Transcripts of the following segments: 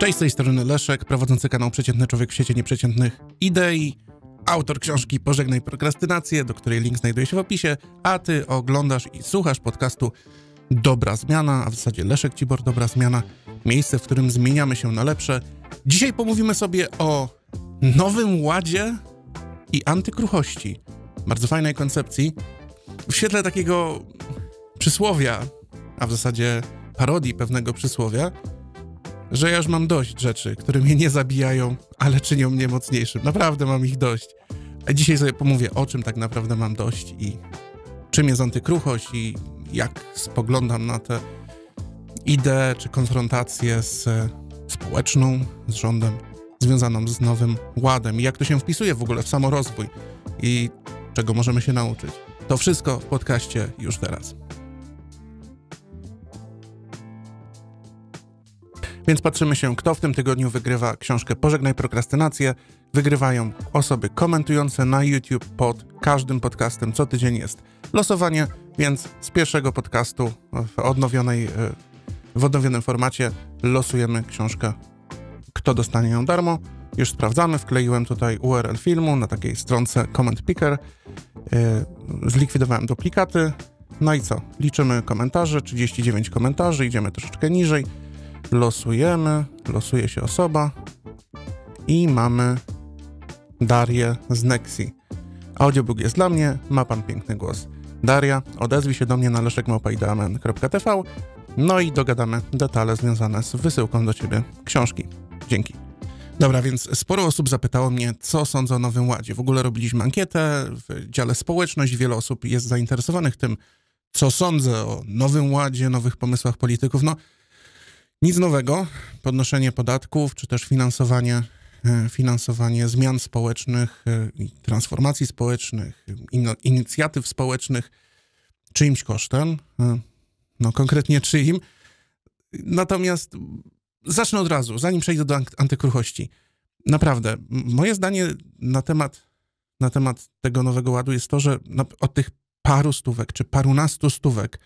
Cześć, z tej strony Leszek, prowadzący kanał Przeciętny Człowiek w świecie nieprzeciętnych idei, autor książki Pożegnaj prokrastynację, do której link znajduje się w opisie, a ty oglądasz i słuchasz podcastu Dobra Zmiana, a w zasadzie Leszek Cibor Dobra Zmiana, miejsce, w którym zmieniamy się na lepsze. Dzisiaj pomówimy sobie o nowym ładzie i antykruchości. Bardzo fajnej koncepcji. W świetle takiego przysłowia, a w zasadzie parodii pewnego przysłowia, że ja już mam dość rzeczy, które mnie nie zabijają, ale czynią mnie mocniejszym. Naprawdę mam ich dość. A dzisiaj sobie pomówię, o czym tak naprawdę mam dość i czym jest antykruchość i jak spoglądam na tę ideę czy konfrontację z społeczną, z rządem, związaną z nowym ładem i jak to się wpisuje w ogóle w samorozwój i czego możemy się nauczyć. To wszystko w podcaście już teraz. Więc patrzymy się, kto w tym tygodniu wygrywa książkę Pożegnaj prokrastynację. Wygrywają osoby komentujące na YouTube pod każdym podcastem. Co tydzień jest losowanie, więc z pierwszego podcastu w odnowionej, e, w odnowionym formacie losujemy książkę. Kto dostanie ją darmo? Już sprawdzamy. Wkleiłem tutaj URL filmu na takiej stronce Comment Picker. E, zlikwidowałem duplikaty. No i co? Liczymy komentarze, 39 komentarzy, idziemy troszeczkę niżej losujemy, losuje się osoba i mamy Darię z Nexi. Audiobook jest dla mnie, ma pan piękny głos. Daria, odezwij się do mnie na leszekmałpaideamen.tv no i dogadamy detale związane z wysyłką do ciebie książki. Dzięki. Dobra, więc sporo osób zapytało mnie, co sądzę o Nowym Ładzie. W ogóle robiliśmy ankietę w dziale społeczność, wiele osób jest zainteresowanych tym, co sądzę o Nowym Ładzie, nowych pomysłach polityków. No, nic nowego, podnoszenie podatków, czy też finansowanie, e, finansowanie zmian społecznych, e, transformacji społecznych, inicjatyw społecznych czyimś kosztem, e, no konkretnie czyim. Natomiast zacznę od razu, zanim przejdę do antykruchości. Naprawdę, moje zdanie na temat, na temat tego nowego ładu jest to, że od tych paru stówek, czy parunastu stówek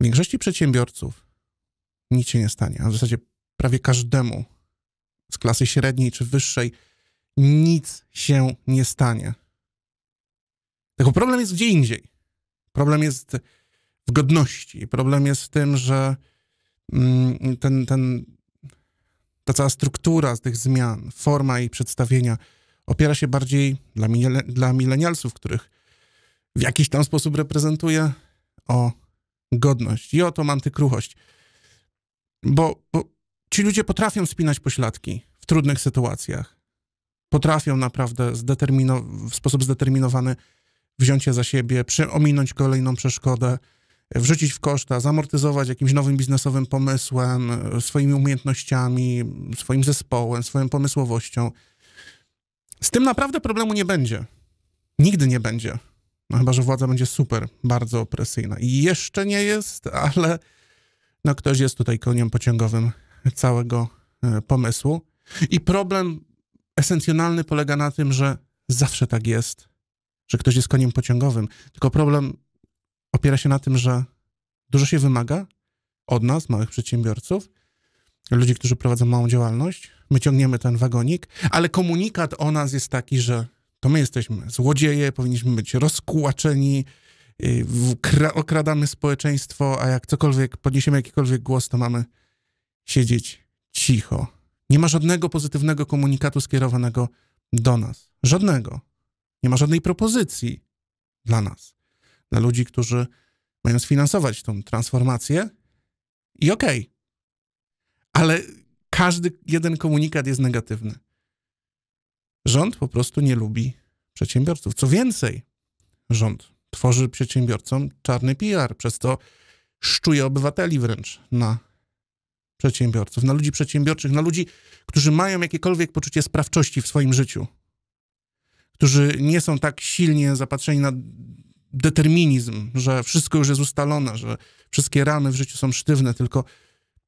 większości przedsiębiorców nic się nie stanie. A w zasadzie prawie każdemu z klasy średniej czy wyższej nic się nie stanie. Tylko problem jest gdzie indziej. Problem jest w godności. Problem jest w tym, że mm, ten, ten, ta cała struktura z tych zmian, forma i przedstawienia opiera się bardziej dla, dla milenialsów, których w jakiś tam sposób reprezentuje, o godność i o tą antykruchość. Bo, bo ci ludzie potrafią spinać pośladki w trudnych sytuacjach. Potrafią naprawdę w sposób zdeterminowany wziąć je za siebie, ominąć kolejną przeszkodę, wrzucić w koszta, zamortyzować jakimś nowym biznesowym pomysłem, swoimi umiejętnościami, swoim zespołem, swoją pomysłowością. Z tym naprawdę problemu nie będzie. Nigdy nie będzie. No chyba, że władza będzie super, bardzo opresyjna. I jeszcze nie jest, ale no ktoś jest tutaj koniem pociągowym całego e, pomysłu. I problem esencjonalny polega na tym, że zawsze tak jest, że ktoś jest koniem pociągowym. Tylko problem opiera się na tym, że dużo się wymaga od nas, małych przedsiębiorców, ludzi, którzy prowadzą małą działalność. My ciągniemy ten wagonik, ale komunikat o nas jest taki, że to my jesteśmy złodzieje, powinniśmy być rozkłaczeni, okradamy społeczeństwo, a jak cokolwiek, podniesiemy jakikolwiek głos, to mamy siedzieć cicho. Nie ma żadnego pozytywnego komunikatu skierowanego do nas. Żadnego. Nie ma żadnej propozycji dla nas. Dla ludzi, którzy mają sfinansować tą transformację. I okej. Okay. Ale każdy jeden komunikat jest negatywny. Rząd po prostu nie lubi przedsiębiorców. Co więcej, rząd tworzy przedsiębiorcom czarny PR, przez to szczuje obywateli wręcz na przedsiębiorców, na ludzi przedsiębiorczych, na ludzi, którzy mają jakiekolwiek poczucie sprawczości w swoim życiu, którzy nie są tak silnie zapatrzeni na determinizm, że wszystko już jest ustalone, że wszystkie ramy w życiu są sztywne, tylko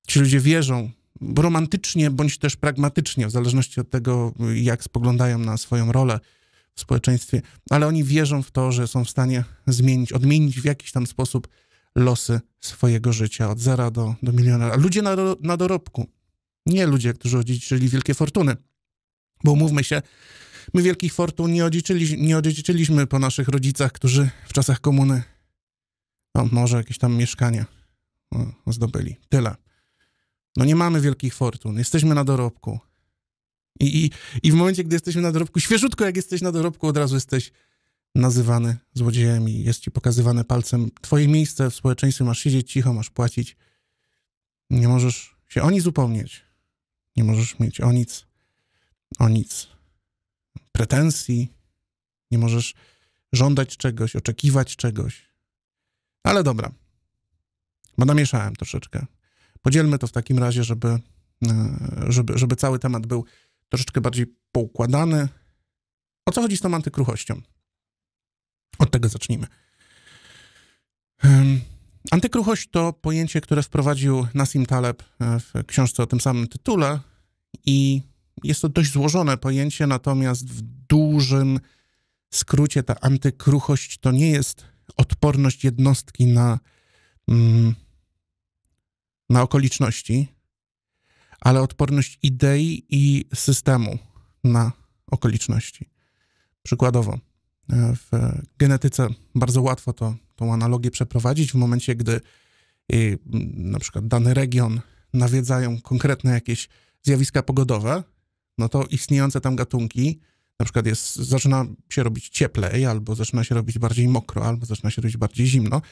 ci ludzie wierzą romantycznie bądź też pragmatycznie, w zależności od tego, jak spoglądają na swoją rolę w społeczeństwie, ale oni wierzą w to, że są w stanie zmienić, odmienić w jakiś tam sposób losy swojego życia od zera do, do milionera. Ludzie na, na dorobku, nie ludzie, którzy odziedziczyli wielkie fortuny. Bo umówmy się, my wielkich fortun nie, nie odziedziczyliśmy po naszych rodzicach, którzy w czasach komuny, no może jakieś tam mieszkanie no, zdobyli. Tyle. No nie mamy wielkich fortun, jesteśmy na dorobku. I, i, I w momencie, gdy jesteśmy na dorobku, świeżutko jak jesteś na dorobku, od razu jesteś nazywany złodziejem i jest ci pokazywane palcem. Twoje miejsce w społeczeństwie masz siedzieć cicho, masz płacić. Nie możesz się o nic upomnieć. Nie możesz mieć o nic, o nic pretensji. Nie możesz żądać czegoś, oczekiwać czegoś. Ale dobra, bo namieszałem troszeczkę. Podzielmy to w takim razie, żeby, e, żeby, żeby cały temat był troszeczkę bardziej poukładany. O co chodzi z tą antykruchością? Od tego zacznijmy. Antykruchość to pojęcie, które wprowadził Nassim Taleb e, w książce o tym samym tytule i jest to dość złożone pojęcie, natomiast w dużym skrócie ta antykruchość to nie jest odporność jednostki na, mm, na okoliczności, ale odporność idei i systemu na okoliczności. Przykładowo, e, w genetyce bardzo łatwo to, tą analogię przeprowadzić w momencie, gdy na przykład dany region nawiedzają konkretne jakieś zjawiska pogodowe, no to istniejące tam gatunki, na przykład jest, zaczyna się robić cieplej, albo zaczyna się robić bardziej mokro, albo zaczyna się robić bardziej zimno,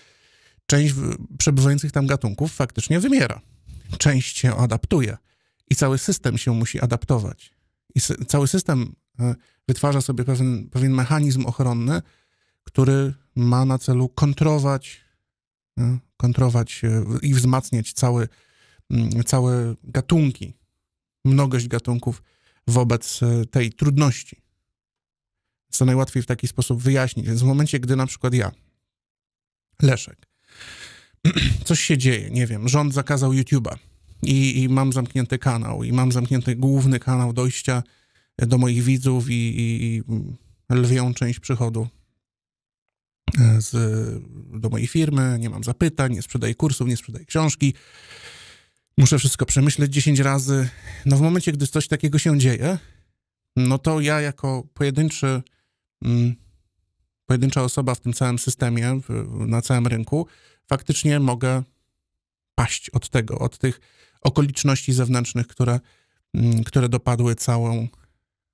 część przebywających tam gatunków faktycznie wymiera. Część się adaptuje i cały system się musi adaptować. I cały system e, wytwarza sobie pewien, pewien mechanizm ochronny, który ma na celu kontrować, e, kontrować e, i wzmacniać cały, całe gatunki, mnogość gatunków wobec tej trudności. To najłatwiej w taki sposób wyjaśnić. Więc w momencie, gdy na przykład ja, Leszek, coś się dzieje, nie wiem, rząd zakazał YouTube'a, i, i mam zamknięty kanał, i mam zamknięty główny kanał dojścia do moich widzów i, i, i lwią część przychodu e, z, do mojej firmy, nie mam zapytań, nie sprzedaję kursów, nie sprzedaję książki. Muszę wszystko przemyśleć 10 razy. No w momencie, gdy coś takiego się dzieje, no to ja jako pojedynczy, mm, pojedyncza osoba w tym całym systemie, na całym rynku, faktycznie mogę paść od tego, od tych okoliczności zewnętrznych, które, mm, które dopadły całą,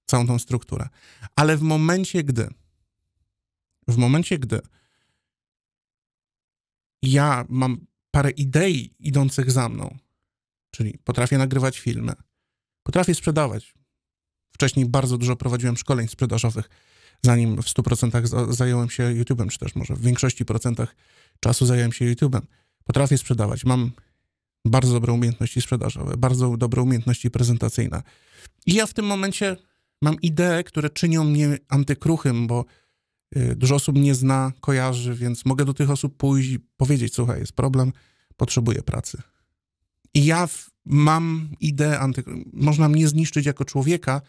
całą tą strukturę. Ale w momencie, gdy w momencie, gdy ja mam parę idei idących za mną, czyli potrafię nagrywać filmy, potrafię sprzedawać. Wcześniej bardzo dużo prowadziłem szkoleń sprzedażowych, zanim w 100% zająłem się YouTube'em, czy też może w większości procentach czasu zająłem się YouTube'em. Potrafię sprzedawać. Mam bardzo dobre umiejętności sprzedażowe, bardzo dobre umiejętności prezentacyjne. I ja w tym momencie mam idee, które czynią mnie antykruchym, bo y, dużo osób mnie zna, kojarzy, więc mogę do tych osób pójść i powiedzieć: Słuchaj, jest problem, potrzebuję pracy. I ja w, mam idee anty... Można mnie zniszczyć jako człowieka,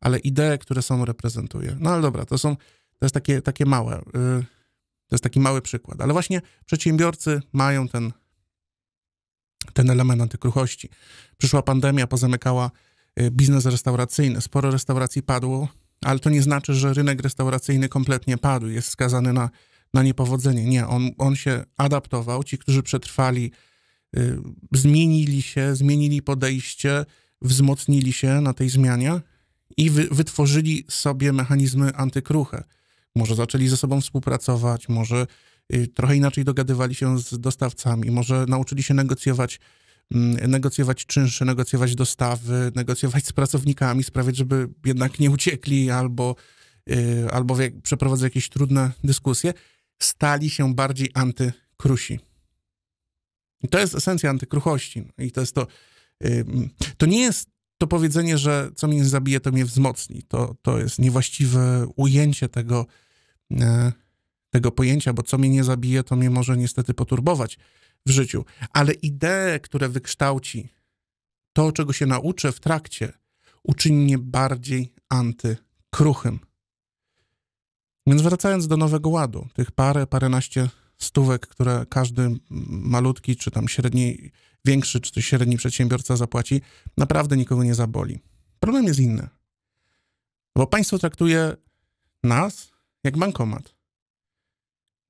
ale idee, które są, reprezentuję. No ale dobra, to są, to jest takie, takie małe, y, to jest taki mały przykład. Ale właśnie przedsiębiorcy mają ten ten element antykruchości. Przyszła pandemia, pozamykała y, biznes restauracyjny. Sporo restauracji padło, ale to nie znaczy, że rynek restauracyjny kompletnie padł, jest skazany na, na niepowodzenie. Nie, on, on się adaptował. Ci, którzy przetrwali, y, zmienili się, zmienili podejście, wzmocnili się na tej zmianie i wy, wytworzyli sobie mechanizmy antykruche. Może zaczęli ze sobą współpracować, może trochę inaczej dogadywali się z dostawcami, może nauczyli się negocjować, mm, negocjować czynsze, negocjować dostawy, negocjować z pracownikami, sprawiać, żeby jednak nie uciekli albo, y, albo przeprowadzać jakieś trudne dyskusje, stali się bardziej antykrusi. I to jest esencja antykruchości. I to jest to, y, to nie jest to powiedzenie, że co mnie zabije, to mnie wzmocni. To, to jest niewłaściwe ujęcie tego, tego pojęcia, bo co mnie nie zabije, to mnie może niestety poturbować w życiu. Ale idee, które wykształci, to, czego się nauczę w trakcie, uczyni mnie bardziej antykruchym. Więc wracając do Nowego Ładu, tych parę, paręnaście stówek, które każdy malutki, czy tam średni, większy, czy średni przedsiębiorca zapłaci, naprawdę nikogo nie zaboli. Problem jest inny. Bo państwo traktuje nas jak bankomat.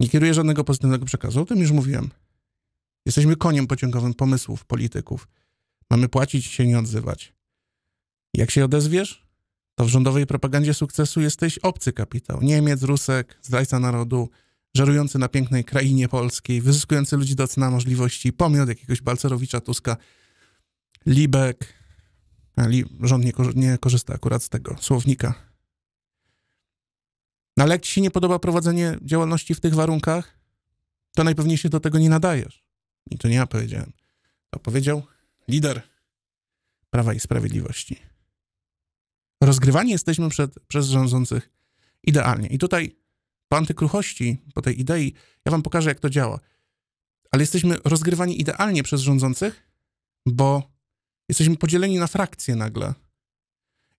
Nie kieruje żadnego pozytywnego przekazu. O tym już mówiłem. Jesteśmy koniem pociągowym pomysłów polityków. Mamy płacić się nie odzywać. Jak się odezwiesz, to w rządowej propagandzie sukcesu jesteś obcy kapitał. Niemiec, Rusek, zdrajca narodu, żerujący na pięknej krainie polskiej, wyzyskujący ludzi do cna możliwości, pomiot jakiegoś Balcerowicza, Tuska, Libek. Rząd nie, nie korzysta akurat z tego słownika. No ale jak ci się nie podoba prowadzenie działalności w tych warunkach, to najpewniej się do tego nie nadajesz. I to nie ja powiedziałem. To powiedział lider Prawa i Sprawiedliwości. Rozgrywani jesteśmy przed, przez rządzących idealnie. I tutaj po antykruchości, po tej idei, ja wam pokażę, jak to działa. Ale jesteśmy rozgrywani idealnie przez rządzących, bo jesteśmy podzieleni na frakcje nagle.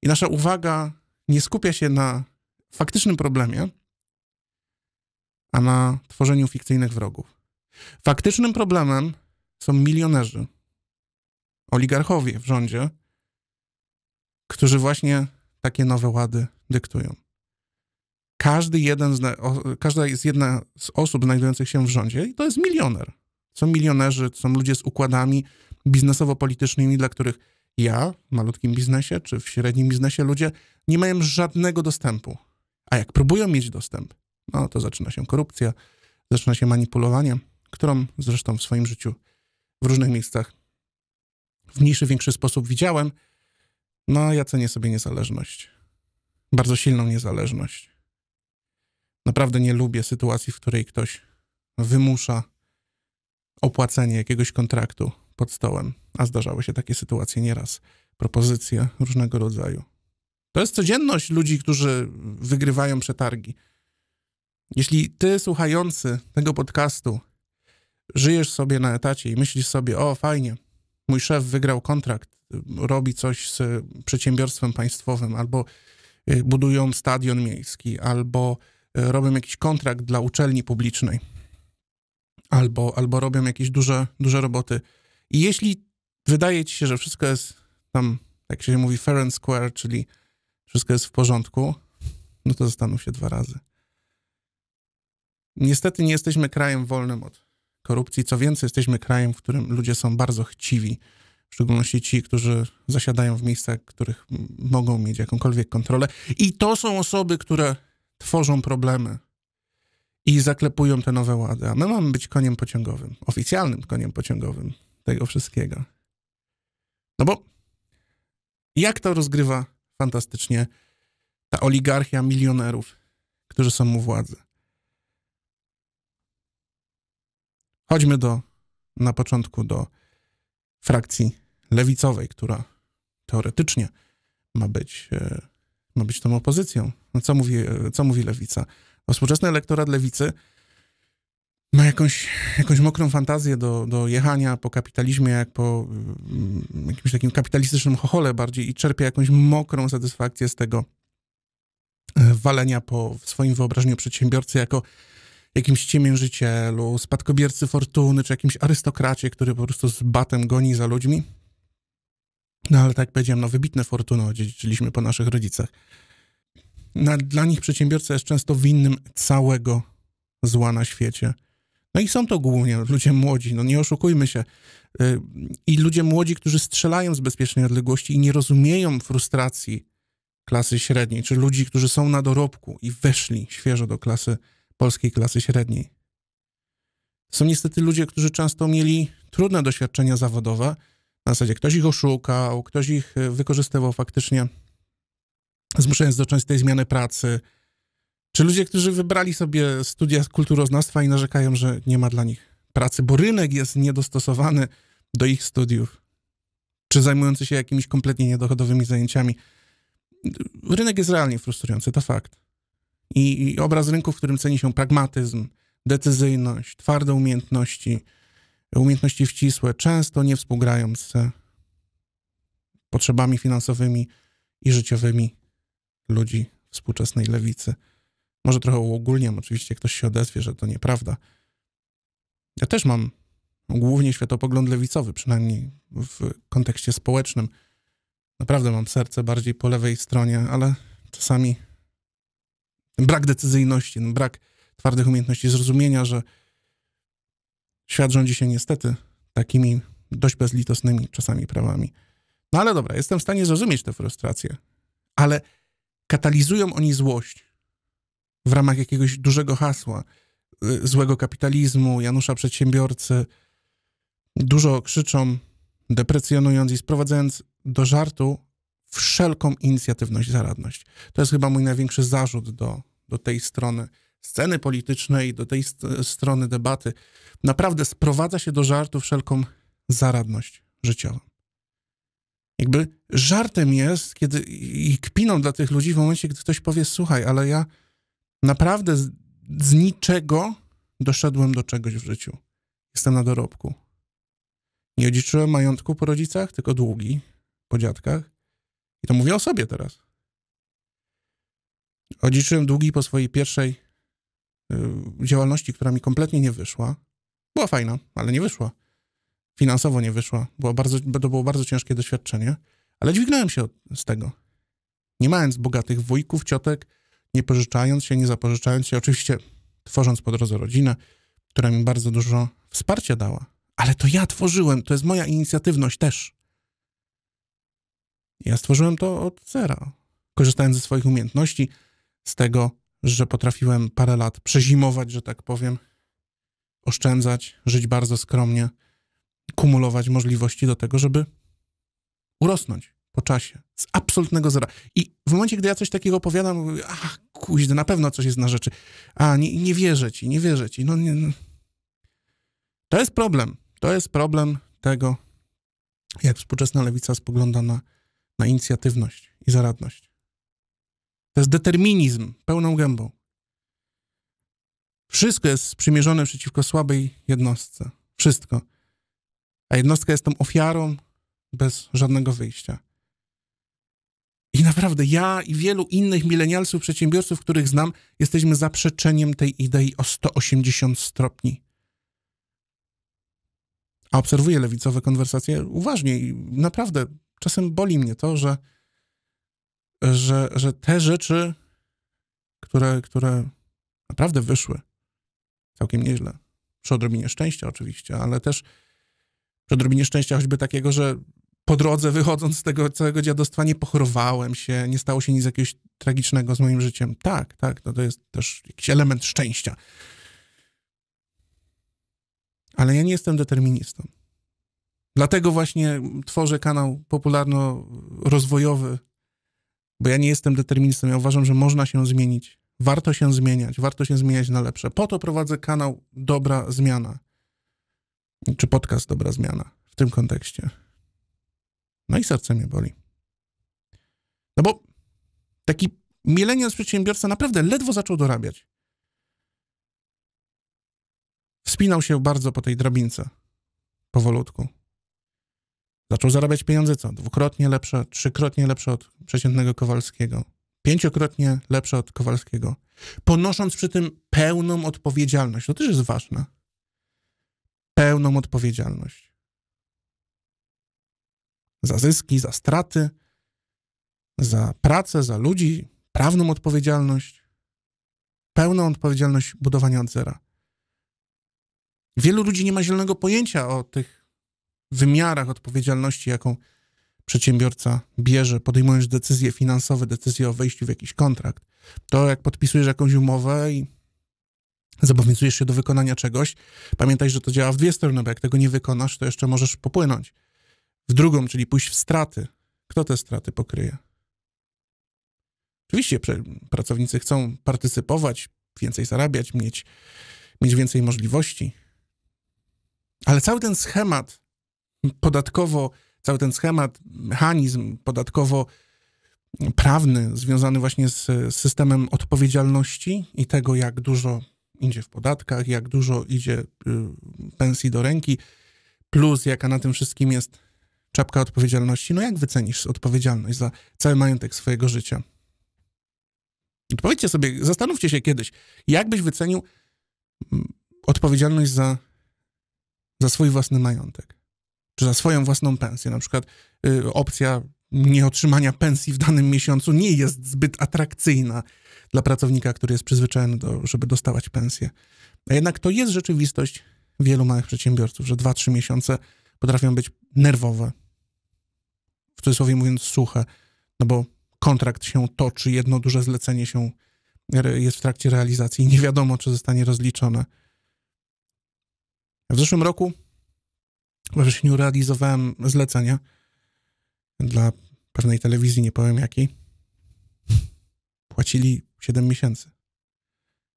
I nasza uwaga nie skupia się na faktycznym problemie, a na tworzeniu fikcyjnych wrogów. Faktycznym problemem są milionerzy, oligarchowie w rządzie, którzy właśnie takie nowe łady dyktują. Każdy jeden z, każda jest jedna z osób znajdujących się w rządzie i to jest milioner. Są milionerzy, są ludzie z układami biznesowo-politycznymi, dla których ja w malutkim biznesie czy w średnim biznesie ludzie nie mają żadnego dostępu. A jak próbują mieć dostęp, no to zaczyna się korupcja, zaczyna się manipulowanie, którą zresztą w swoim życiu w różnych miejscach w mniejszy, większy sposób widziałem. No, ja cenię sobie niezależność. Bardzo silną niezależność. Naprawdę nie lubię sytuacji, w której ktoś wymusza opłacenie jakiegoś kontraktu pod stołem, a zdarzały się takie sytuacje nieraz. Propozycje różnego rodzaju. To jest codzienność ludzi, którzy wygrywają przetargi. Jeśli ty, słuchający tego podcastu, żyjesz sobie na etacie i myślisz sobie, o fajnie, mój szef wygrał kontrakt, robi coś z przedsiębiorstwem państwowym, albo y, budują stadion miejski, albo y, robią jakiś kontrakt dla uczelni publicznej, albo, albo robią jakieś duże, duże roboty. I jeśli wydaje ci się, że wszystko jest tam, jak się mówi, fair and square, czyli wszystko jest w porządku, no to zastanów się dwa razy. Niestety nie jesteśmy krajem wolnym od korupcji. Co więcej, jesteśmy krajem, w którym ludzie są bardzo chciwi, w szczególności ci, którzy zasiadają w miejscach, których mogą mieć jakąkolwiek kontrolę. I to są osoby, które tworzą problemy i zaklepują te nowe łady. A my mamy być koniem pociągowym, oficjalnym koniem pociągowym tego wszystkiego. No bo jak to rozgrywa fantastycznie ta oligarchia milionerów, którzy są u władzy? Chodźmy do, na początku do frakcji lewicowej, która teoretycznie ma być, e, ma być tą opozycją. No co, mówi, e, co mówi lewica? Współczesny elektorat lewicy ma jakąś, jakąś mokrą fantazję do, do jechania po kapitalizmie, jak po mm, jakimś takim kapitalistycznym chochole bardziej i czerpie jakąś mokrą satysfakcję z tego e, walenia po swoim wyobrażeniu przedsiębiorcy jako jakimś ciemiężycielu, spadkobiercy fortuny, czy jakimś arystokracie, który po prostu z batem goni za ludźmi. No ale tak jak powiedziałem, no wybitne fortuny odziedziczyliśmy po naszych rodzicach. No, dla nich przedsiębiorca jest często winnym całego zła na świecie. No i są to głównie ludzie młodzi, no nie oszukujmy się. Y, I ludzie młodzi, którzy strzelają z bezpiecznej odległości i nie rozumieją frustracji klasy średniej, czy ludzi, którzy są na dorobku i weszli świeżo do klasy polskiej klasy średniej. Są niestety ludzie, którzy często mieli trudne doświadczenia zawodowe. Na zasadzie ktoś ich oszukał, ktoś ich e, wykorzystywał faktycznie, zmuszając do częstej zmiany pracy. Czy ludzie, którzy wybrali sobie studia kulturoznawstwa i narzekają, że nie ma dla nich pracy, bo rynek jest niedostosowany do ich studiów. Czy zajmujący się jakimiś kompletnie niedochodowymi zajęciami. Rynek jest realnie frustrujący, to fakt i, i obraz rynku, w którym ceni się pragmatyzm, decyzyjność, twarde umiejętności, umiejętności wcisłe, często nie współgrają z potrzebami finansowymi i życiowymi ludzi współczesnej lewicy. Może trochę uogólniam, oczywiście ktoś się odezwie, że to nieprawda. Ja też mam głównie światopogląd lewicowy, przynajmniej w kontekście społecznym. Naprawdę mam serce bardziej po lewej stronie, ale czasami brak decyzyjności, ten brak twardych umiejętności zrozumienia, że świat rządzi się niestety takimi dość bezlitosnymi czasami prawami. No ale dobra, jestem w stanie zrozumieć tę frustrację, ale katalizują oni złość w ramach jakiegoś dużego hasła, y, złego kapitalizmu, Janusza Przedsiębiorcy. Dużo krzyczą, deprecjonując i sprowadzając do żartu wszelką inicjatywność, zaradność. To jest chyba mój największy zarzut do, do tej strony sceny politycznej, do tej st strony debaty. Naprawdę sprowadza się do żartu wszelką zaradność życiową. Jakby żartem jest, kiedy i kpiną dla tych ludzi w momencie, gdy ktoś powie, słuchaj, ale ja naprawdę z, z niczego doszedłem do czegoś w życiu. Jestem na dorobku. Nie odziedziczyłem majątku po rodzicach, tylko długi po dziadkach. I to mówię o sobie teraz. Odziedziczyłem długi po swojej pierwszej y, działalności, która mi kompletnie nie wyszła. Była fajna, ale nie wyszła. Finansowo nie wyszła. Było bardzo, to było bardzo ciężkie doświadczenie, ale dźwignąłem się z tego. Nie mając bogatych wujków, ciotek, nie pożyczając się, nie zapożyczając się, oczywiście tworząc po drodze rodzinę, która mi bardzo dużo wsparcia dała. Ale to ja tworzyłem, to jest moja inicjatywność też. Ja stworzyłem to od zera, korzystając ze swoich umiejętności, z tego, że potrafiłem parę lat przezimować, że tak powiem, oszczędzać, żyć bardzo skromnie, kumulować możliwości do tego, żeby urosnąć po czasie. Z absolutnego zera. I w momencie, gdy ja coś takiego opowiadam, mówię, ach, na pewno coś jest na rzeczy. A, nie, nie wierzę ci, nie wierzę ci. No, nie, no. To jest problem. To jest problem tego, jak współczesna lewica spogląda na, na inicjatywność i zaradność. To jest determinizm pełną gębą. Wszystko jest sprzymierzone przeciwko słabej jednostce. Wszystko. A jednostka jest tą ofiarą bez żadnego wyjścia. Naprawdę ja i wielu innych milenialsów, przedsiębiorców, których znam, jesteśmy zaprzeczeniem tej idei o 180 stopni. A obserwuję lewicowe konwersacje uważnie i naprawdę czasem boli mnie to, że, że, że te rzeczy, które, które naprawdę wyszły całkiem nieźle, przy odrobinie szczęścia oczywiście, ale też przy odrobinie szczęścia choćby takiego, że po drodze wychodząc z tego całego dziadostwa nie pochorowałem się, nie stało się nic jakiegoś tragicznego z moim życiem. Tak, tak, no to jest też jakiś element szczęścia. Ale ja nie jestem deterministą. Dlatego właśnie tworzę kanał popularno-rozwojowy, bo ja nie jestem deterministą. Ja uważam, że można się zmienić. Warto się zmieniać, warto się zmieniać na lepsze. Po to prowadzę kanał Dobra Zmiana, czy podcast Dobra Zmiana w tym kontekście. No i serce mnie boli. No bo taki milenial przedsiębiorca naprawdę ledwo zaczął dorabiać. Wspinał się bardzo po tej drabince. Powolutku. Zaczął zarabiać pieniądze co? Dwukrotnie lepsze, trzykrotnie lepsze od przeciętnego Kowalskiego. Pięciokrotnie lepsze od Kowalskiego. Ponosząc przy tym pełną odpowiedzialność. To też jest ważne. Pełną odpowiedzialność za zyski, za straty, za pracę, za ludzi, prawną odpowiedzialność, pełną odpowiedzialność budowania od zera. Wielu ludzi nie ma zielonego pojęcia o tych wymiarach odpowiedzialności, jaką przedsiębiorca bierze, podejmując decyzje finansowe, decyzje o wejściu w jakiś kontrakt. To jak podpisujesz jakąś umowę i zobowiązujesz się do wykonania czegoś, pamiętaj, że to działa w dwie strony, bo jak tego nie wykonasz, to jeszcze możesz popłynąć w drugą, czyli pójść w straty. Kto te straty pokryje? Oczywiście pracownicy chcą partycypować, więcej zarabiać, mieć, mieć więcej możliwości, ale cały ten schemat podatkowo, cały ten schemat, mechanizm podatkowo-prawny związany właśnie z systemem odpowiedzialności i tego, jak dużo idzie w podatkach, jak dużo idzie y, pensji do ręki, plus jaka na tym wszystkim jest czapka odpowiedzialności. No jak wycenisz odpowiedzialność za cały majątek swojego życia? Odpowiedzcie sobie, zastanówcie się kiedyś, jak byś wycenił mm, odpowiedzialność za za swój własny majątek, czy za swoją własną pensję. Na przykład y, opcja nieotrzymania pensji w danym miesiącu nie jest zbyt atrakcyjna dla pracownika, który jest przyzwyczajony, do, żeby dostawać pensję. A jednak to jest rzeczywistość wielu małych przedsiębiorców, że 2-3 miesiące potrafią być nerwowe, w cudzysłowie mówiąc suche, no bo kontrakt się toczy, jedno duże zlecenie się jest w trakcie realizacji i nie wiadomo, czy zostanie rozliczone. W zeszłym roku we wrześniu realizowałem zlecenie dla pewnej telewizji, nie powiem jakiej. Płacili 7 miesięcy.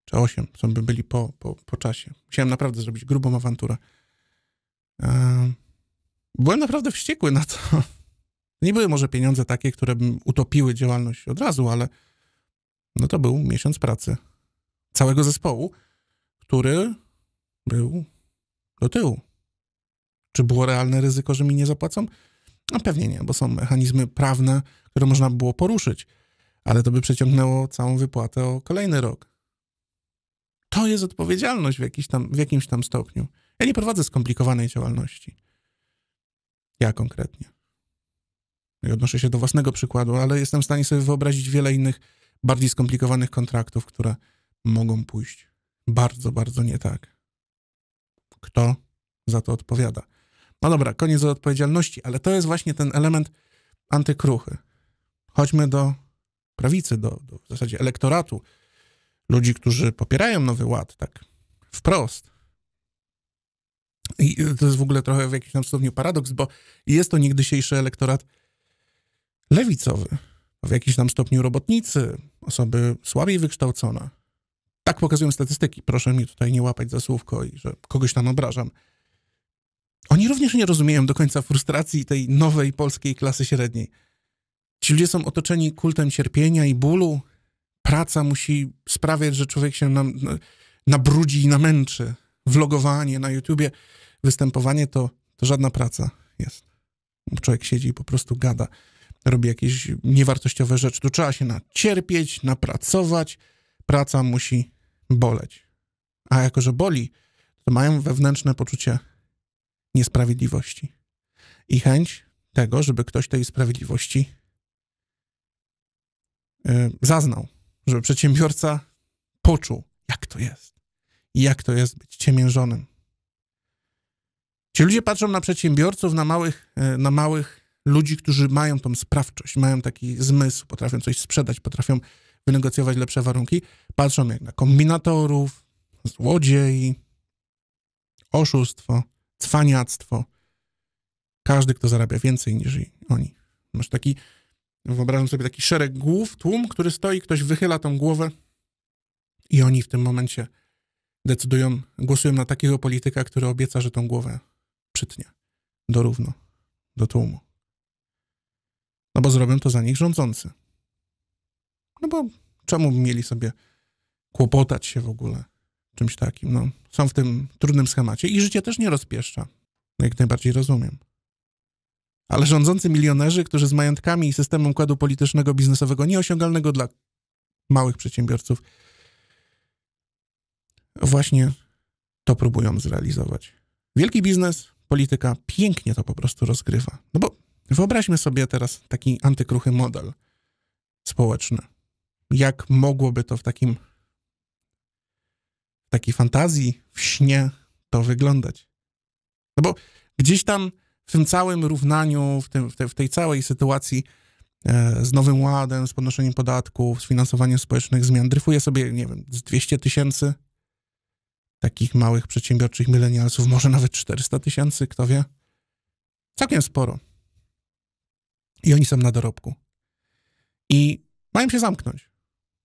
Czy 8, co by byli po, po, po czasie. Musiałem naprawdę zrobić grubą awanturę. Byłem naprawdę wściekły na to. Nie były może pieniądze takie, które by utopiły działalność od razu, ale no to był miesiąc pracy całego zespołu, który był do tyłu. Czy było realne ryzyko, że mi nie zapłacą? No pewnie nie, bo są mechanizmy prawne, które można było poruszyć, ale to by przeciągnęło całą wypłatę o kolejny rok. To jest odpowiedzialność w, tam, w jakimś tam stopniu. Ja nie prowadzę skomplikowanej działalności. Ja konkretnie. I odnoszę się do własnego przykładu, ale jestem w stanie sobie wyobrazić wiele innych, bardziej skomplikowanych kontraktów, które mogą pójść bardzo, bardzo nie tak. Kto za to odpowiada? No dobra, koniec do odpowiedzialności, ale to jest właśnie ten element antykruchy. Chodźmy do prawicy, do, do w zasadzie elektoratu, ludzi, którzy popierają Nowy Ład, tak wprost. I to jest w ogóle trochę w jakimś tam stopniu paradoks, bo jest to niegdysiejszy elektorat lewicowy, w jakimś tam stopniu robotnicy, osoby słabiej wykształcone. Tak pokazują statystyki. Proszę mnie tutaj nie łapać za słówko i że kogoś tam obrażam. Oni również nie rozumieją do końca frustracji tej nowej polskiej klasy średniej. Ci ludzie są otoczeni kultem cierpienia i bólu. Praca musi sprawiać, że człowiek się nam, nabrudzi i namęczy. Vlogowanie na YouTubie, występowanie to, to żadna praca jest. Człowiek siedzi i po prostu gada, robi jakieś niewartościowe rzeczy. Tu trzeba się nacierpieć, napracować. Praca musi boleć. A jako, że boli, to mają wewnętrzne poczucie niesprawiedliwości i chęć tego, żeby ktoś tej sprawiedliwości yy, zaznał, żeby przedsiębiorca poczuł, jak to jest jak to jest być ciemiężonym. Ci ludzie patrzą na przedsiębiorców, na małych, yy, na małych ludzi, którzy mają tą sprawczość, mają taki zmysł, potrafią coś sprzedać, potrafią wynegocjować lepsze warunki, patrzą jak na kombinatorów, złodziei, oszustwo, cwaniactwo. Każdy, kto zarabia więcej niż oni. Masz taki, wyobrażam sobie taki szereg głów, tłum, który stoi, ktoś wychyla tą głowę i oni w tym momencie decydują, głosują na takiego polityka, który obieca, że tą głowę przytnie do równo, do tłumu. No bo zrobią to za nich rządzący. No bo czemu mieli sobie kłopotać się w ogóle czymś takim? No, są w tym trudnym schemacie i życie też nie rozpieszcza. No, jak najbardziej rozumiem. Ale rządzący milionerzy, którzy z majątkami i systemem układu politycznego, biznesowego nieosiągalnego dla małych przedsiębiorców, właśnie to próbują zrealizować. Wielki biznes, polityka pięknie to po prostu rozgrywa. No bo wyobraźmy sobie teraz taki antykruchy model społeczny jak mogłoby to w takim takiej fantazji, w śnie to wyglądać. No bo gdzieś tam w tym całym równaniu, w, tym, w, te, w tej całej sytuacji e, z Nowym Ładem, z podnoszeniem podatków, z finansowaniem społecznych zmian, dryfuje sobie, nie wiem, z 200 tysięcy takich małych przedsiębiorczych milenialsów, może nawet 400 tysięcy, kto wie. Całkiem sporo. I oni są na dorobku. I mają się zamknąć.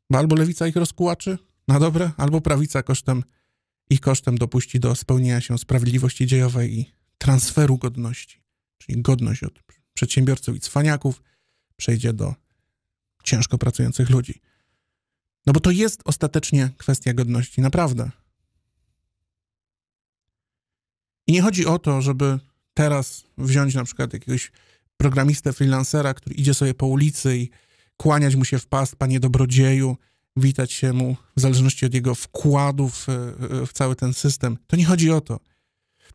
Bo albo lewica ich rozkułaczy na dobre, albo prawica kosztem ich kosztem dopuści do spełnienia się sprawiedliwości dziejowej i transferu godności. Czyli godność od przedsiębiorców i cwaniaków przejdzie do ciężko pracujących ludzi. No bo to jest ostatecznie kwestia godności, naprawdę. I nie chodzi o to, żeby teraz wziąć na przykład jakiegoś programistę, freelancera, który idzie sobie po ulicy i kłaniać mu się w pas, panie dobrodzieju, witać się mu w zależności od jego wkładów w cały ten system. To nie chodzi o to.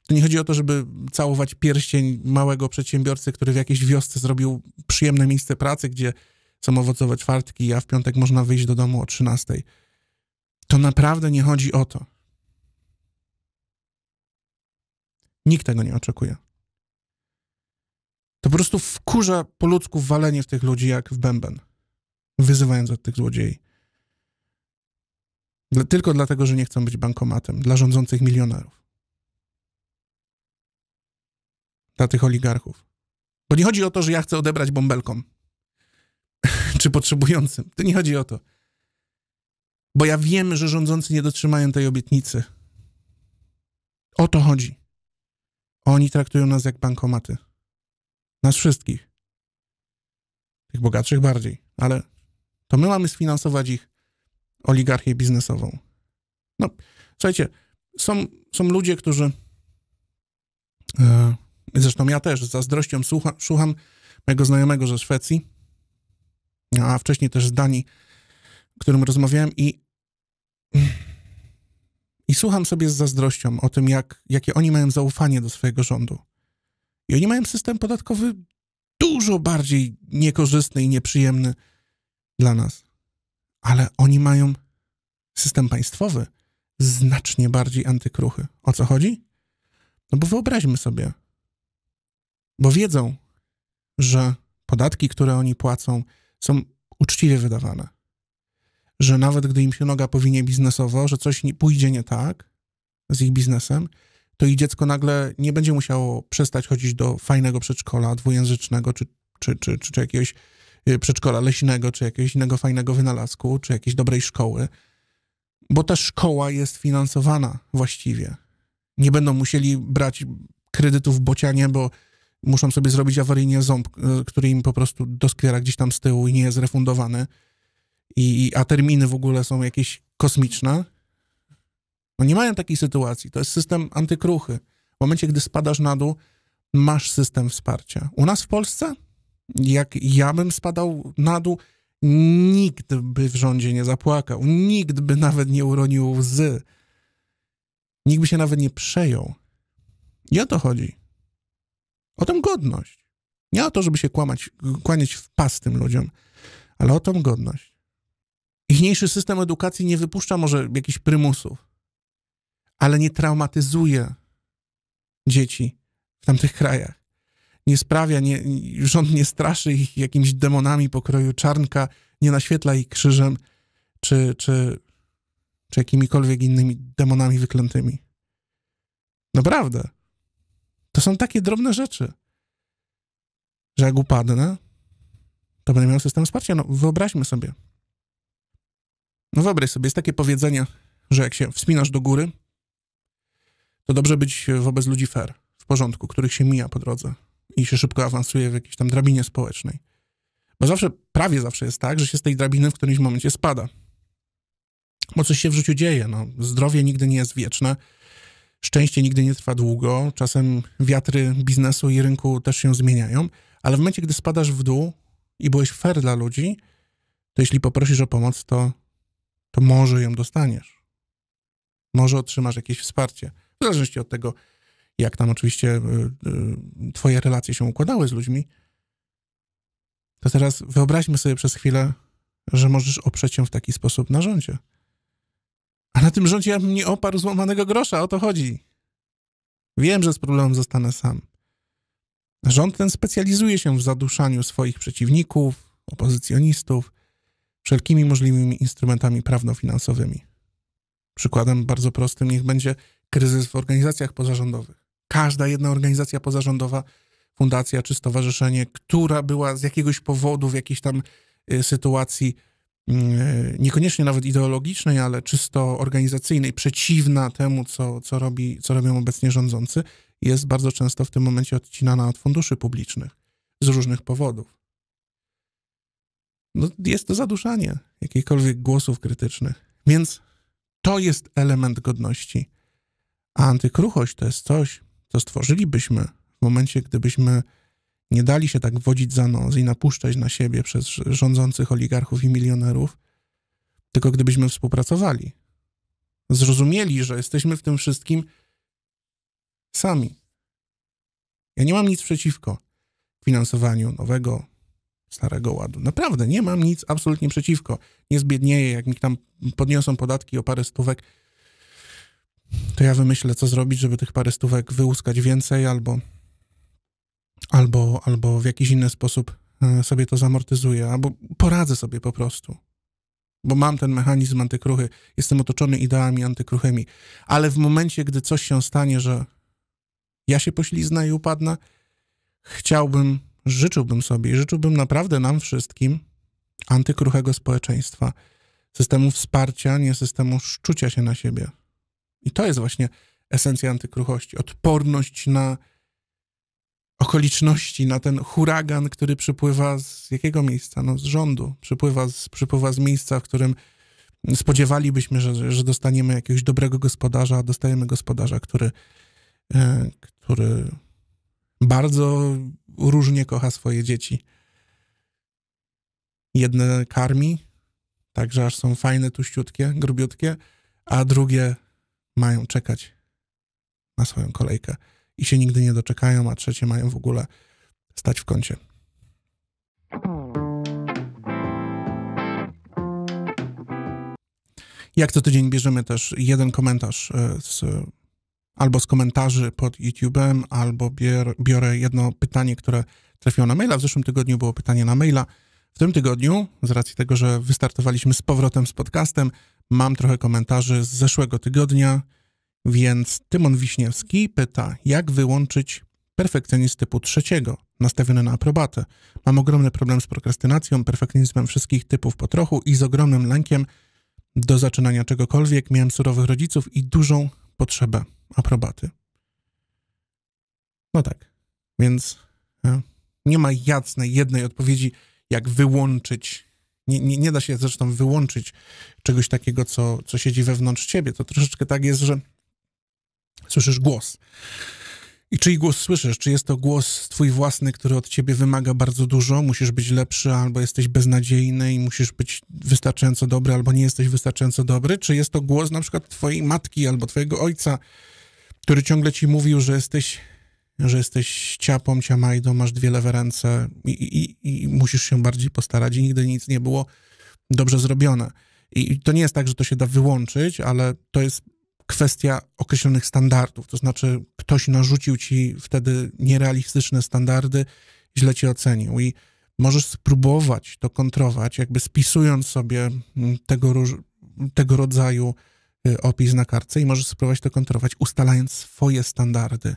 To nie chodzi o to, żeby całować pierścień małego przedsiębiorcy, który w jakiejś wiosce zrobił przyjemne miejsce pracy, gdzie są owocowe czwartki, a w piątek można wyjść do domu o 13. To naprawdę nie chodzi o to. Nikt tego nie oczekuje. To po prostu wkurza po ludzku walenie w tych ludzi jak w bęben, wyzywając od tych złodziei. Tylko dlatego, że nie chcą być bankomatem dla rządzących milionerów. Dla tych oligarchów. Bo nie chodzi o to, że ja chcę odebrać bąbelkom czy potrzebującym. To nie chodzi o to. Bo ja wiem, że rządzący nie dotrzymają tej obietnicy. O to chodzi. Oni traktują nas jak bankomaty. Nas wszystkich. Tych bogatszych bardziej, ale to my mamy sfinansować ich oligarchię biznesową. No, słuchajcie, są, są ludzie, którzy. E, zresztą ja też z zazdrością słucha, słucham mojego znajomego ze Szwecji, a wcześniej też z Danii, którym rozmawiałem i. I słucham sobie z zazdrością o tym, jak, jakie oni mają zaufanie do swojego rządu. I oni mają system podatkowy dużo bardziej niekorzystny i nieprzyjemny dla nas. Ale oni mają system państwowy znacznie bardziej antykruchy. O co chodzi? No bo wyobraźmy sobie, bo wiedzą, że podatki, które oni płacą, są uczciwie wydawane. Że nawet gdy im się noga powinie biznesowo, że coś nie pójdzie nie tak z ich biznesem, to ich dziecko nagle nie będzie musiało przestać chodzić do fajnego przedszkola dwujęzycznego, czy, czy, czy, czy, czy jakiegoś y, przedszkola leśnego, czy jakiegoś innego fajnego wynalazku, czy jakiejś dobrej szkoły, bo ta szkoła jest finansowana właściwie. Nie będą musieli brać kredytów w bocianie, bo muszą sobie zrobić awaryjnie ząb, y, który im po prostu doskwiera gdzieś tam z tyłu i nie jest refundowany, i, a terminy w ogóle są jakieś kosmiczne, no nie mają takiej sytuacji. To jest system antykruchy. W momencie, gdy spadasz na dół, masz system wsparcia. U nas w Polsce, jak ja bym spadał na dół, nikt by w rządzie nie zapłakał, nikt by nawet nie uronił łzy, nikt by się nawet nie przejął. I o to chodzi. O tę godność. Nie o to, żeby się kłamać, kłaniać w pas tym ludziom, ale o tą godność. Ichniejszy system edukacji nie wypuszcza może jakichś prymusów, ale nie traumatyzuje dzieci w tamtych krajach. Nie sprawia, nie, rząd nie straszy ich jakimiś demonami pokroju czarnka, nie naświetla ich krzyżem czy, czy, czy jakimikolwiek innymi demonami wyklętymi. Naprawdę. To są takie drobne rzeczy, że jak upadnę, to będę miał system wsparcia. No wyobraźmy sobie. No wyobraź sobie, jest takie powiedzenie, że jak się wspinasz do góry, to dobrze być wobec ludzi fair, w porządku, których się mija po drodze i się szybko awansuje w jakiejś tam drabinie społecznej. Bo zawsze, prawie zawsze jest tak, że się z tej drabiny w którymś momencie spada. Bo coś się w życiu dzieje. No, zdrowie nigdy nie jest wieczne, szczęście nigdy nie trwa długo, czasem wiatry biznesu i rynku też się zmieniają, ale w momencie, gdy spadasz w dół i byłeś fair dla ludzi, to jeśli poprosisz o pomoc, to, to może ją dostaniesz. Może otrzymasz jakieś wsparcie. W zależności od tego, jak tam oczywiście y, y, twoje relacje się układały z ludźmi, to teraz wyobraźmy sobie przez chwilę, że możesz oprzeć się w taki sposób na rządzie. A na tym rządzie ja bym nie oparł złamanego grosza, o to chodzi. Wiem, że z problemem zostanę sam. Rząd ten specjalizuje się w zaduszaniu swoich przeciwników, opozycjonistów, wszelkimi możliwymi instrumentami prawno-finansowymi. Przykładem bardzo prostym niech będzie kryzys w organizacjach pozarządowych. Każda jedna organizacja pozarządowa, fundacja czy stowarzyszenie, która była z jakiegoś powodu w jakiejś tam y, sytuacji, y, niekoniecznie nawet ideologicznej, ale czysto organizacyjnej, przeciwna temu, co, co, robi, co robią obecnie rządzący, jest bardzo często w tym momencie odcinana od funduszy publicznych z różnych powodów. No, jest to zaduszanie jakichkolwiek głosów krytycznych. Więc to jest element godności. A antykruchość to jest coś, co stworzylibyśmy w momencie, gdybyśmy nie dali się tak wodzić za nos i napuszczać na siebie przez rządzących oligarchów i milionerów, tylko gdybyśmy współpracowali. Zrozumieli, że jesteśmy w tym wszystkim sami. Ja nie mam nic przeciwko finansowaniu nowego, starego ładu. Naprawdę, nie mam nic absolutnie przeciwko. Nie zbiednieję, jak mi tam podniosą podatki o parę stówek, to ja wymyślę, co zrobić, żeby tych parę stówek wyłuskać więcej, albo, albo, albo w jakiś inny sposób e, sobie to zamortyzuję, albo poradzę sobie po prostu. Bo mam ten mechanizm antykruchy, jestem otoczony ideami antykruchymi, ale w momencie, gdy coś się stanie, że ja się pośliznę i upadnę, chciałbym, życzyłbym sobie i życzyłbym naprawdę nam wszystkim antykruchego społeczeństwa, systemu wsparcia, nie systemu szczucia się na siebie. I to jest właśnie esencja antykruchości. Odporność na okoliczności, na ten huragan, który przypływa z jakiego miejsca? No z rządu. Przypływa z, przypływa z miejsca, w którym spodziewalibyśmy, że, że dostaniemy jakiegoś dobrego gospodarza, a dostajemy gospodarza, który, e, który bardzo różnie kocha swoje dzieci. Jedne karmi, także aż są fajne, tuściutkie, grubiutkie, a drugie mają czekać na swoją kolejkę i się nigdy nie doczekają, a trzecie mają w ogóle stać w kącie. Jak co tydzień bierzemy też jeden komentarz e, z, albo z komentarzy pod YouTube'em, albo bier, biorę jedno pytanie, które trafiło na maila. W zeszłym tygodniu było pytanie na maila. W tym tygodniu, z racji tego, że wystartowaliśmy z powrotem z podcastem, mam trochę komentarzy z zeszłego tygodnia. Więc Tymon Wiśniewski pyta, jak wyłączyć perfekcjonizm typu trzeciego, nastawiony na aprobatę. Mam ogromny problem z prokrastynacją, perfekcjonizmem wszystkich typów po trochu i z ogromnym lękiem do zaczynania czegokolwiek. Miałem surowych rodziców i dużą potrzebę aprobaty. No tak, więc e, nie ma jasnej jednej odpowiedzi, jak wyłączyć. Nie, nie, nie da się zresztą wyłączyć czegoś takiego, co, co siedzi wewnątrz ciebie. To troszeczkę tak jest, że słyszysz głos. I czyj głos słyszysz? Czy jest to głos twój własny, który od ciebie wymaga bardzo dużo, musisz być lepszy, albo jesteś beznadziejny i musisz być wystarczająco dobry, albo nie jesteś wystarczająco dobry? Czy jest to głos na przykład twojej matki albo twojego ojca, który ciągle ci mówił, że jesteś, że jesteś ciapą, ciamajdą, masz dwie lewe ręce i, i, i musisz się bardziej postarać i nigdy nic nie było dobrze zrobione. I to nie jest tak, że to się da wyłączyć, ale to jest kwestia określonych standardów. To znaczy, ktoś narzucił ci wtedy nierealistyczne standardy, źle cię ocenił. I możesz spróbować to kontrować, jakby spisując sobie mm, tego, tego rodzaju y, opis na kartce, i możesz spróbować to kontrować, ustalając swoje standardy.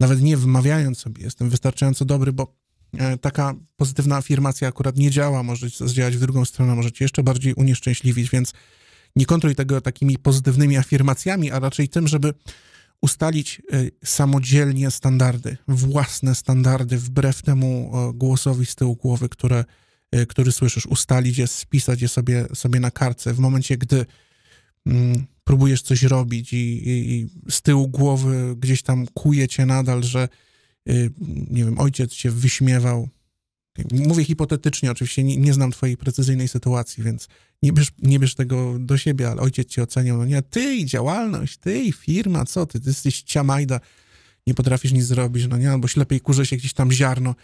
Nawet nie wmawiając sobie, jestem wystarczająco dobry, bo e, taka pozytywna afirmacja akurat nie działa, może zdziałać w drugą stronę, może cię jeszcze bardziej unieszczęśliwić, więc nie kontruj tego takimi pozytywnymi afirmacjami, a raczej tym, żeby ustalić e, samodzielnie standardy, własne standardy, wbrew temu głosowi z tyłu głowy, które, e, który słyszysz, ustalić je, spisać je sobie, sobie na kartce. W momencie, gdy mm, próbujesz coś robić i, i, i, z tyłu głowy gdzieś tam kuje cię nadal, że y, nie wiem, ojciec cię wyśmiewał, Mówię hipotetycznie, oczywiście nie, nie, znam twojej precyzyjnej sytuacji, więc nie bierz, nie bierz tego do siebie, ale ojciec cię oceniał, no nie, ty i działalność, ty i firma, co ty, ty jesteś ciamajda, nie potrafisz nic zrobić, no nie, albo ślepej kurze się gdzieś tam ziarno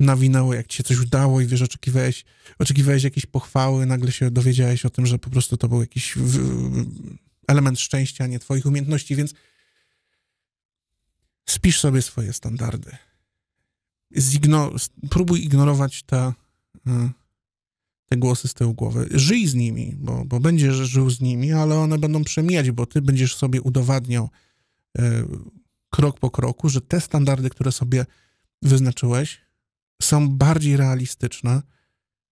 nawinęło, jak ci się coś udało i wiesz, oczekiwałeś, oczekiwałeś jakiejś pochwały, nagle się dowiedziałeś o tym, że po prostu to był jakiś element szczęścia, nie twoich umiejętności, więc spisz sobie swoje standardy zigno próbuj ignorować te, e, te głosy z tyłu głowy. Żyj z nimi, bo, bo będziesz żył z nimi, ale one będą przemijać, bo ty będziesz sobie udowadniał e, krok po kroku, że te standardy, które sobie wyznaczyłeś, są bardziej realistyczne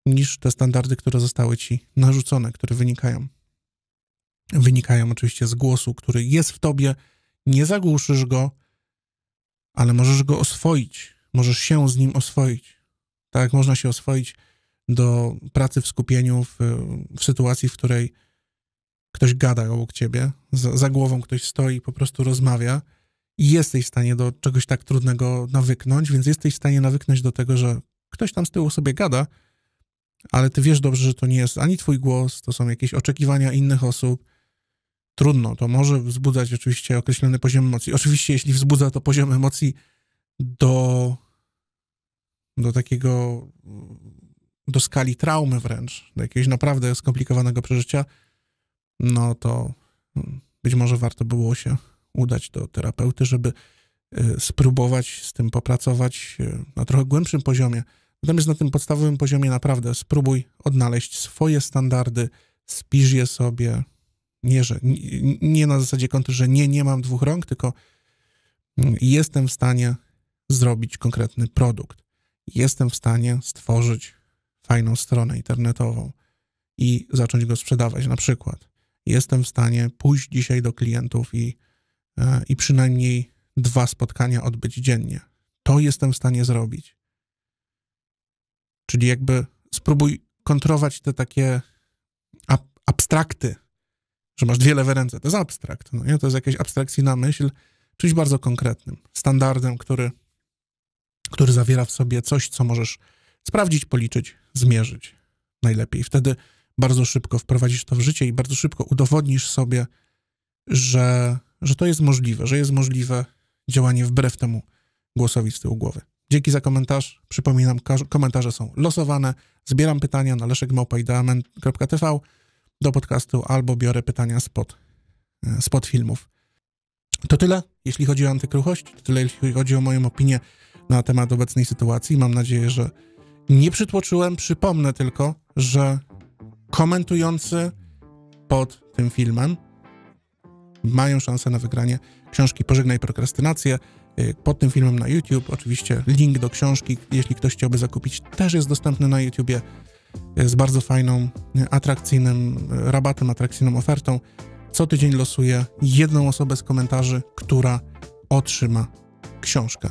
niż te standardy, które zostały ci narzucone, które wynikają. Wynikają oczywiście z głosu, który jest w tobie, nie zagłuszysz go, ale możesz go oswoić, możesz się z nim oswoić. Tak jak można się oswoić do pracy w skupieniu, w, w sytuacji, w której ktoś gada obok ciebie, za, za głową ktoś stoi i po prostu rozmawia i jesteś w stanie do czegoś tak trudnego nawyknąć, więc jesteś w stanie nawyknąć do tego, że ktoś tam z tyłu sobie gada, ale ty wiesz dobrze, że to nie jest ani twój głos, to są jakieś oczekiwania innych osób trudno, to może wzbudzać oczywiście określony poziom emocji. Oczywiście, jeśli wzbudza to poziom emocji do, do takiego, do skali traumy wręcz, do jakiegoś naprawdę skomplikowanego przeżycia, no to być może warto było się udać do terapeuty, żeby y, spróbować z tym popracować y, na trochę głębszym poziomie. Natomiast na tym podstawowym poziomie naprawdę spróbuj odnaleźć swoje standardy, spisz je sobie, nie, że, nie, nie na zasadzie kontry, że nie, nie mam dwóch rąk, tylko jestem w stanie zrobić konkretny produkt. Jestem w stanie stworzyć fajną stronę internetową i zacząć go sprzedawać na przykład. Jestem w stanie pójść dzisiaj do klientów i, e, i przynajmniej dwa spotkania odbyć dziennie. To jestem w stanie zrobić. Czyli jakby spróbuj kontrować te takie ab abstrakty, że masz dwie lewe ręce. To jest abstrakt. No nie? To jest jakaś abstrakcyjna myśl, czymś bardzo konkretnym, standardem, który, który zawiera w sobie coś, co możesz sprawdzić, policzyć, zmierzyć najlepiej. Wtedy bardzo szybko wprowadzisz to w życie i bardzo szybko udowodnisz sobie, że, że to jest możliwe, że jest możliwe działanie wbrew temu głosowi z tyłu głowy. Dzięki za komentarz. Przypominam, komentarze są losowane. Zbieram pytania na leszekmałpa.tv do podcastu albo biorę pytania spod, e, spod filmów. To tyle, jeśli chodzi o antykruchość, to tyle, jeśli chodzi o moją opinię na temat obecnej sytuacji. Mam nadzieję, że nie przytłoczyłem. Przypomnę tylko, że komentujący pod tym filmem mają szansę na wygranie książki Pożegnaj prokrastynację. Y, pod tym filmem na YouTube. Oczywiście link do książki, jeśli ktoś chciałby zakupić, też jest dostępny na YouTubie z bardzo fajną, atrakcyjnym rabatem, atrakcyjną ofertą. Co tydzień losuję jedną osobę z komentarzy, która otrzyma książkę.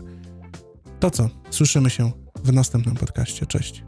To co? Słyszymy się w następnym podcaście. Cześć.